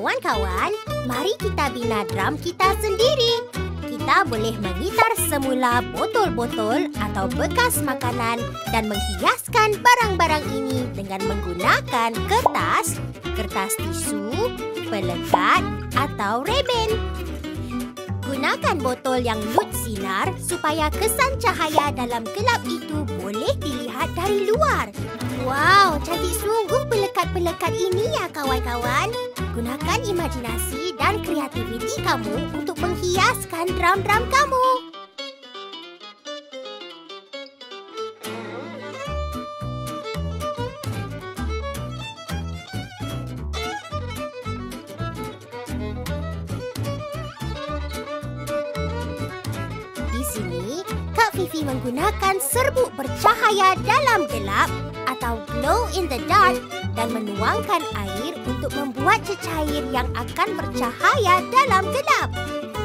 Kawan-kawan, mari kita bina drum kita sendiri. Kita boleh mengitar semula botol-botol atau bekas makanan dan menghiaskan barang-barang ini dengan menggunakan kertas, kertas tisu, pelekat atau reben. Gunakan botol yang lut sinar supaya kesan cahaya dalam gelap itu boleh dilihat dari luar. Wow, cantik sungguh pelekat-pelekat ini ya kawan-kawan. Gunakan imajinasi dan kreativiti kamu untuk menghiaskan drum-drum kamu. Fifi menggunakan serbuk bercahaya dalam gelap atau glow in the dark dan menuangkan air untuk membuat cecair yang akan bercahaya dalam gelap.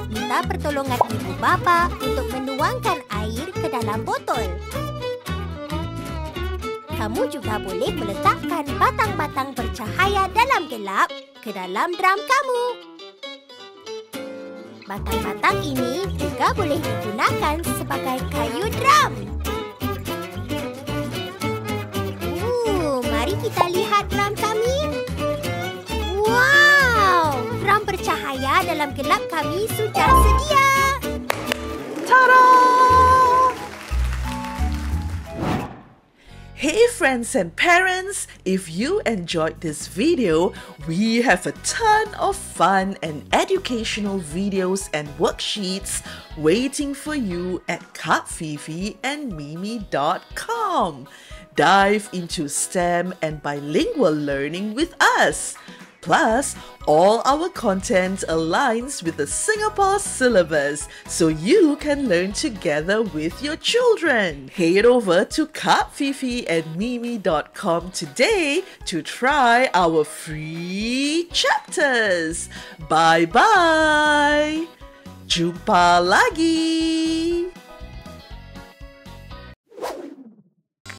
Minta pertolongan ibu bapa untuk menuangkan air ke dalam botol. Kamu juga boleh meletakkan batang-batang bercahaya dalam gelap ke dalam drum kamu. Batang-batang ini juga boleh digunakan sebagai kayu drum. Drum kami. Wow, drum bercahaya dalam gelap kami sudah sedia. Ta-da! Hey friends and parents, if you enjoyed this video, we have a ton of fun and educational videos and worksheets waiting for you at katfifiandmimi.com. Dive into STEM and bilingual learning with us. Plus, all our content aligns with the Singapore syllabus so you can learn together with your children. Head over to katfifiandmimi.com today to try our free chapters. Bye bye. Jumpa lagi.